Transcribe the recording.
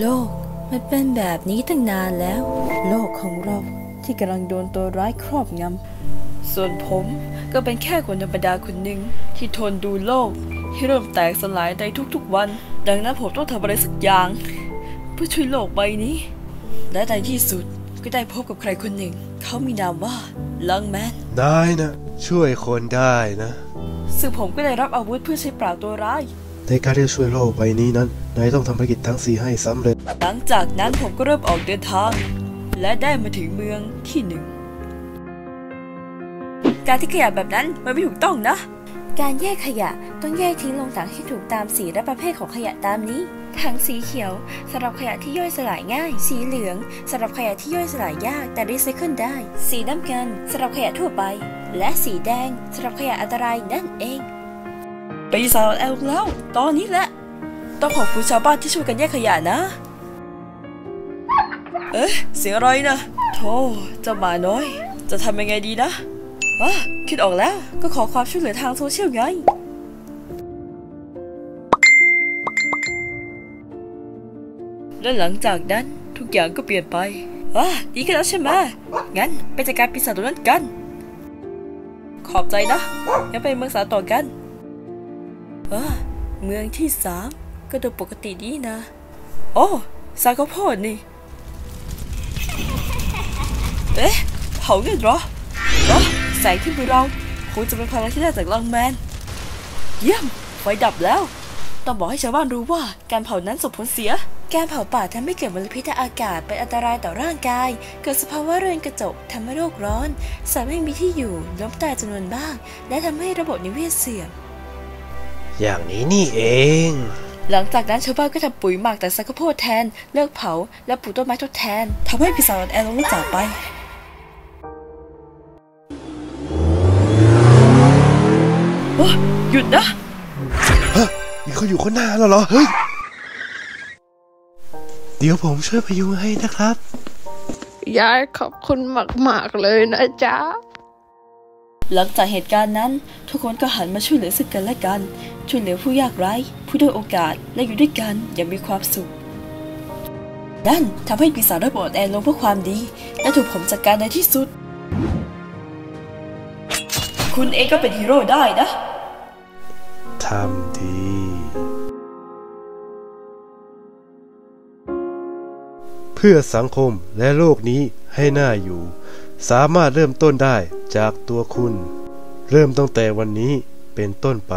โลกมันเป็นแบบนี้ตั้งนานแล้ว โลกของเราที่กำลังโดนตัวร้ายครอบงำส่วนผมก็เป็นแค่คนธรรมดาคนหนึ่งที่ทนดูโลกที่เริ่มแตกสลายในทุกๆวัน ดังนั้นผมต้องทำอะไรสักอย่าง เพื่อช่วยโลกใบนี้ และในที่สุดก็ได้พบกับใครคนหนึ่ง เขามีนามว่าลังแมนนายนะ ช่วยคนได้นะ ซึ่งผมก็ได้รับอาวุธเพื่อใช้ปราบตัวร้าย ในการที่จะช่วยโลกใบนี้นั้น นายต้องทำภารกิจทั้งสี่ให้สำเร็จ หลังจากนั้นผมก็เริ่มออกเดินทาง และได้มาถึงเมืองที่หนึ่ง การที่ขยะแบบนั้นมันไม่ถูกต้องนะ การแยกขยะต้องแยกทิ้งลงถังที่ถูกตามสีและประเภทของขยะตามนี้ ถังสีเขียวสำหรับขยะที่ย่อยสลายง่าย สีเหลืองสำหรับขยะที่ย่อยสลายยากแต่รีไซเคิลได้ สีน้ำเงินสำหรับขยะทั่วไป และสีแดงสำหรับขยะอันตรายนั่นเอง ปีศาจแอลแล้ว ตอนนี้แหละ ต้องขอบคุณชาวบ้านที่ช่วยกันแยกขยะนะ เอ๊ะ เสียงอะไรนะโธ่เจ้าหมาน้อย จะทำยังไงดีนะอะคิดออกแล้วก็ขอความช่วยเหลือทางโซเชียลไง และหลังจากนั้นทุกอย่างก็เปลี่ยนไปอะดีขึ้นแล้วใช่ไหมงั้นไปจัดการปีศาจตัวนั้นกัน ขอบใจนะงั้นไปเมืองสาต่อกัน อะเมืองที่สามก็ดูปกติดีนะ โอ้สาข้าวโพดนี่ เอ๊ะเผาเงินหรอเหรอแสงที่มือเราคงจะเป็นพลังที่ได้จากลังแมน เยี่ยมไฟดับแล้ว ต้องบอกให้ชาวบ้านรู้ว่าการเผานั้นส่งผลเสีย การเผาป่าทำให้เกิดมลพิษทางอากาศเป็นอันตรายต่อร่างกาย เกิดสภาวะเรือนกระจกทำให้โลกร้อน สัตว์ไม่มีที่อยู่ล้มตายจำนวนมากและทำให้ระบบนิเวศเสื่อม อย่างนี้นี่เอง หลังจากนั้นชาวบ้านก็ทำปุ๋ยหมักแต่สักข้าวโพดแทน เลิกเผา และปลูกต้นไม้ทดแทนทำให้ปีศาจแอนลงได้จากไปโอ้หยุดนะฮะมีเขาอยู่ข้างหน้าแล้วเหรอ เฮ้ย เดี๋ยวผมช่วยพยุงให้นะครับ ยายขอบคุณมาก ๆ เลยนะจ๊ะ หลังจากเหตุการณ์นั้น ทุกคนก็หันมาช่วยเหลือซึ่งกันและกัน ช่วยเหลือผู้ยากไร้ ผู้ด้อยโอกาสและอยู่ด้วยกันอย่างมีความสุขนั่นทำให้ปีศาจได้ปลดแอนลงเพื่อความดี และถูกผมจัดการในที่สุด คุณเองก็เป็นฮีโร่ได้นะทำดีเพื่อสังคมและโลกนี้ให้น่าอยู่ สามารถเริ่มต้นได้จากตัวคุณ เริ่มตั้งแต่วันนี้เป็นต้นไป